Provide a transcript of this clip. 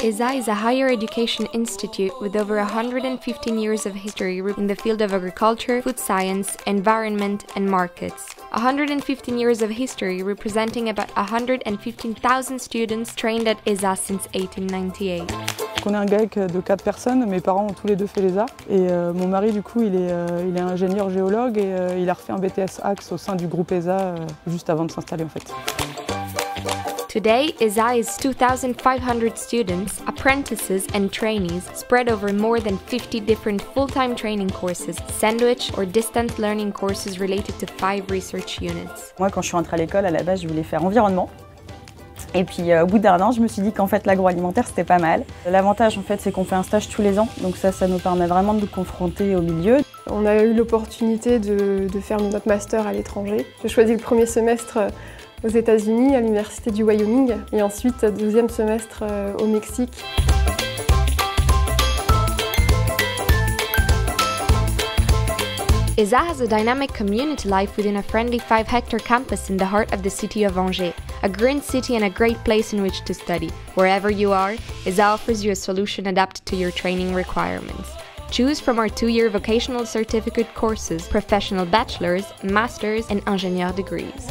ESA is a higher education institute with over 115 years of history in the field of agriculture, food science, environment, and markets. 115 years of history representing about 115,000 students trained at ESA since 1898. On est un GAEC euh, de 4 personnes, mes parents ont tous les deux fait l'ESA et euh, mon mari du coup il est, euh, il est ingénieur géologue et euh, il a refait un BTS ACSE au sein du groupe ESA euh, juste avant de s'installer en fait. Today, ESA is 2,500 students, apprentices, and trainees spread over more than 50 different full time training courses, sandwich or distance learning courses related to five research units. Moi, quand je suis rentrée à l'école, à la base, je voulais faire environnement. Et puis euh, au bout d'un an, je me suis dit qu'en fait l'agroalimentaire c'était pas mal. L'avantage en fait c'est qu'on fait un stage tous les ans, donc ça ça nous permet vraiment de nous confronter au milieu. On a eu l'opportunité de, de, faire notre master à l'étranger. J'ai choisi le premier semestre euh, aux États-Unis, à l'université du Wyoming, et ensuite euh, deuxième semestre euh, au Mexique. ESA has a dynamic community life within a friendly 5 hectare campus in the heart of the city of Angers, a green city and a great place in which to study. Wherever you are, ESA offers you a solution adapted to your training requirements. Choose from our two year vocational certificate courses, professional bachelor's, master's, and ingénieur degrees.